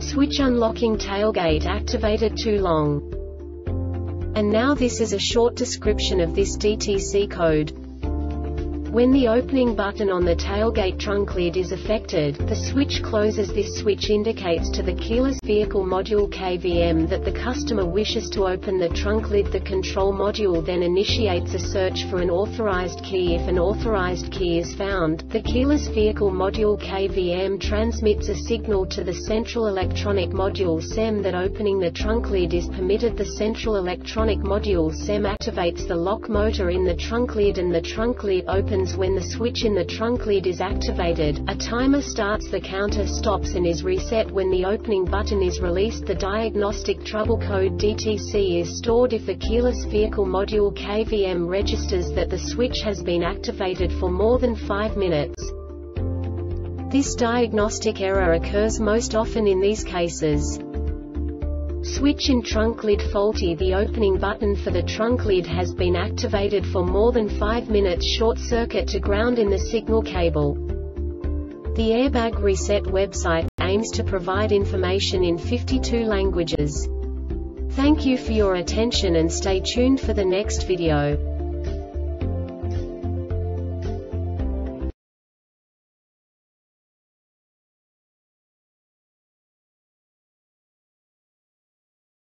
Switch unlocking tailgate activated too long. And now this is a short description of this DTC code. When the opening button on the tailgate trunk lid is affected, the switch closes. This switch indicates to the keyless vehicle module KVM that the customer wishes to open the trunk lid. The control module then initiates a search for an authorized key. If an authorized key is found, the keyless vehicle module KVM transmits a signal to the central electronic module CEM that opening the trunk lid is permitted. The central electronic module CEM activates the lock motor in the trunk lid and the trunk lid opens when the switch in the trunk lid is activated, a timer starts the counter stops and is reset when the opening button is released the diagnostic trouble code DTC is stored if the keyless vehicle module KVM registers that the switch has been activated for more than 5 minutes. This diagnostic error occurs most often in these cases. Switch in trunk lid faulty The opening button for the trunk lid has been activated for more than 5 minutes short circuit to ground in the signal cable. The Airbag Reset website aims to provide information in 52 languages. Thank you for your attention and stay tuned for the next video.